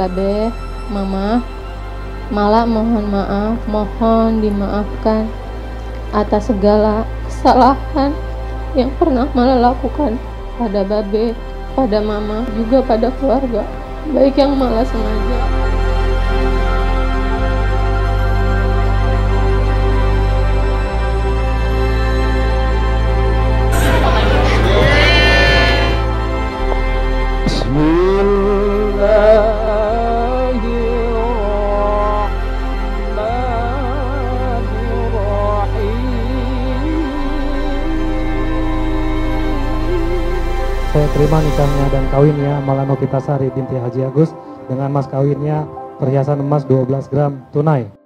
Babe, Mama, Mala mohon maaf, mohon dimaafkan atas segala kesalahan yang pernah Mala lakukan pada Babe, pada Mama, juga pada keluarga. Baik yang Mala sengaja. Saya terima nikahnya dan kawinnya Malano Pitasari binti Haji Agus dengan mas kawinnya perhiasan emas 12 gram tunai.